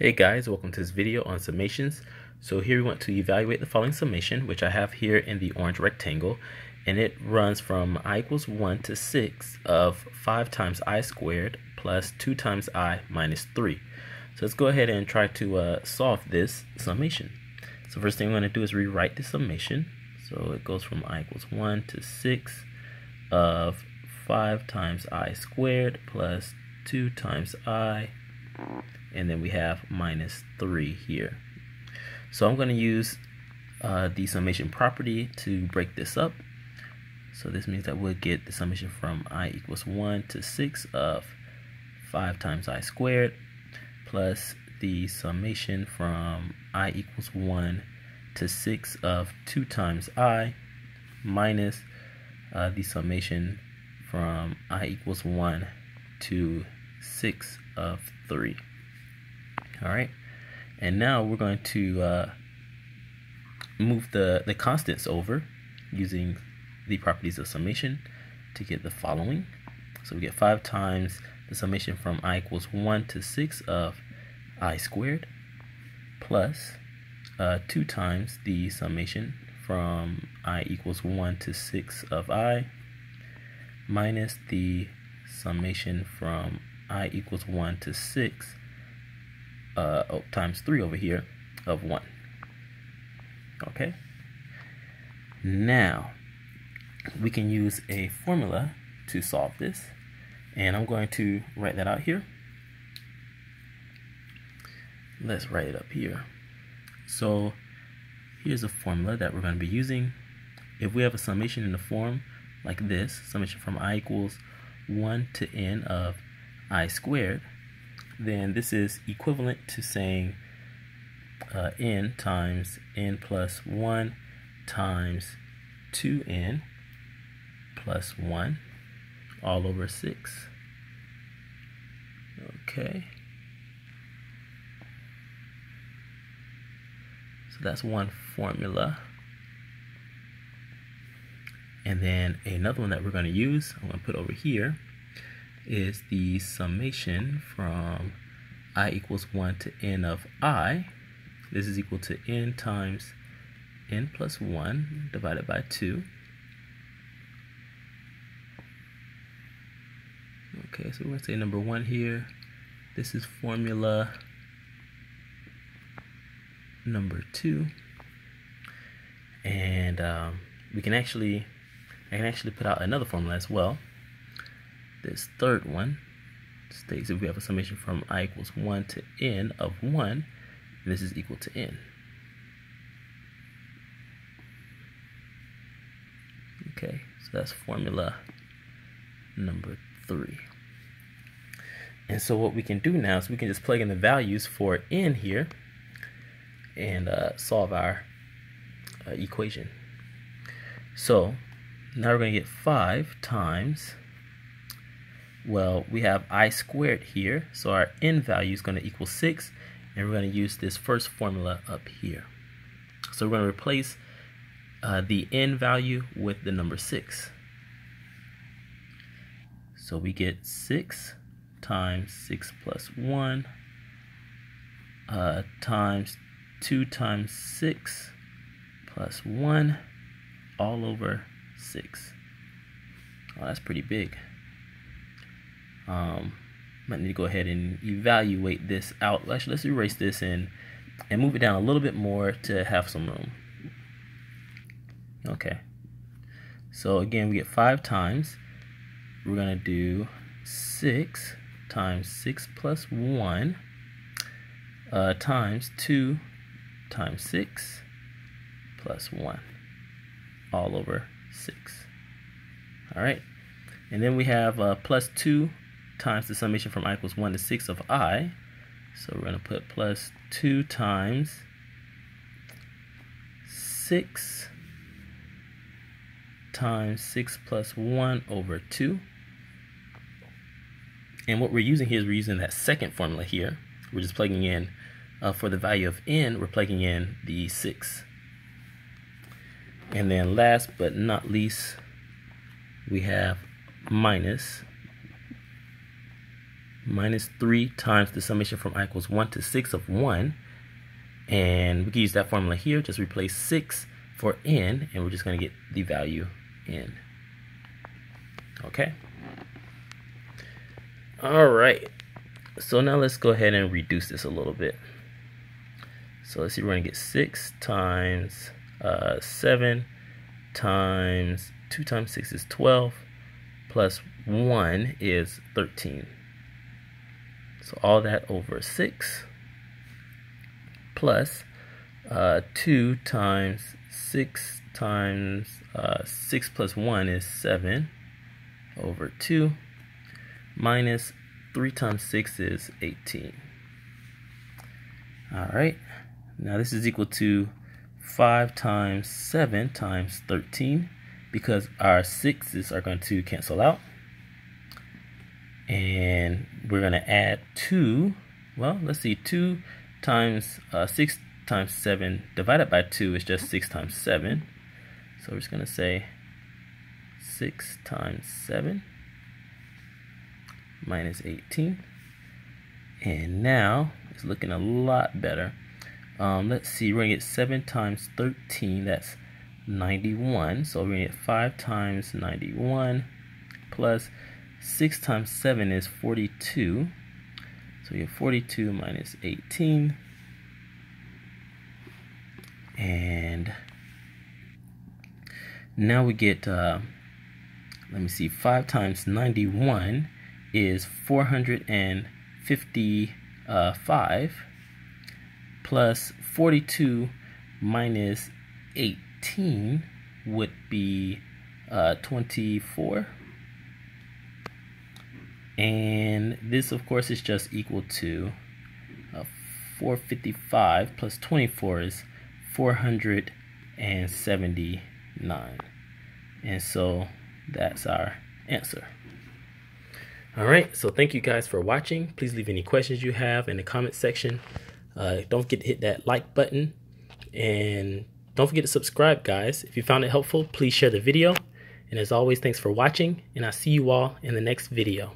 Hey guys, welcome to this video on summations. So here we want to evaluate the following summation, which I have here in the orange rectangle, and it runs from i equals 1 to 6 of 5 times i squared plus 2 times i minus 3. So let's go ahead and try to uh, solve this summation. So first thing I'm going to do is rewrite the summation. So it goes from i equals 1 to 6 of 5 times i squared plus 2 times i and then we have minus 3 here. So I'm going to use uh, the summation property to break this up. So this means that we'll get the summation from i equals 1 to 6 of 5 times i squared plus the summation from i equals 1 to 6 of 2 times i minus uh, the summation from i equals 1 to 6 of 3 all right. And now we're going to uh, move the the constants over using the properties of summation to get the following. So we get 5 times the summation from i equals 1 to 6 of i squared plus uh, 2 times the summation from i equals 1 to 6 of i minus the summation from i equals 1 to 6 uh, oh, times 3 over here of 1. Okay? Now, we can use a formula to solve this. And I'm going to write that out here. Let's write it up here. So, here's a formula that we're going to be using. If we have a summation in the form like this, summation from i equals 1 to n of i squared, then this is equivalent to saying uh, n times n plus 1 times 2n plus 1 all over 6. Okay. So that's one formula. And then another one that we're going to use, I'm going to put over here, is the summation from i equals 1 to n of i. This is equal to n times n plus 1 divided by 2. Okay, so we're going to say number 1 here. This is formula number 2. And um, we can actually, I can actually put out another formula as well. This third one states if we have a summation from i equals 1 to n of 1, this is equal to n. Okay, so that's formula number 3. And so what we can do now is we can just plug in the values for n here and uh, solve our uh, equation. So now we're going to get 5 times well, we have i squared here, so our n value is going to equal 6, and we're going to use this first formula up here. So we're going to replace uh, the n value with the number 6. So we get 6 times 6 plus 1 uh, times 2 times 6 plus 1 all over 6. Oh, that's pretty big um, might need to go ahead and evaluate this out. Actually, let's erase this and and move it down a little bit more to have some room. Okay. So again, we get five times. We're gonna do six times six plus one uh, times two times six plus one all over six. All right. And then we have uh, plus two times the summation from i equals 1 to 6 of i. So we're going to put plus 2 times 6 times 6 plus 1 over 2. And what we're using here is we're using that second formula here. We're just plugging in, uh, for the value of n, we're plugging in the 6. And then last but not least, we have minus minus 3 times the summation from i equals 1 to 6 of 1. And we can use that formula here. Just replace 6 for n, and we're just going to get the value n. Okay? All right. So now let's go ahead and reduce this a little bit. So let's see, we're going to get 6 times uh, 7 times 2 times 6 is 12 plus 1 is 13. So all that over 6 plus uh, 2 times 6 times uh, 6 plus 1 is 7 over 2 minus 3 times 6 is 18. Alright, now this is equal to 5 times 7 times 13 because our 6's are going to cancel out. And we're going to add 2. Well, let's see, 2 times uh, 6 times 7 divided by 2 is just 6 times 7. So we're just going to say 6 times 7 minus 18. And now it's looking a lot better. Um, let's see, we're going to get 7 times 13, that's 91. So we're going to get 5 times 91 plus 6 times 7 is 42. So we have 42 minus 18. And now we get, uh, let me see, 5 times 91 is 455 plus 42 minus 18 would be uh, 24. And this, of course, is just equal to uh, 455 plus 24 is 479. And so that's our answer. All right, so thank you guys for watching. Please leave any questions you have in the comment section. Uh, don't forget to hit that like button and don't forget to subscribe, guys. If you found it helpful, please share the video. And as always, thanks for watching, and I'll see you all in the next video.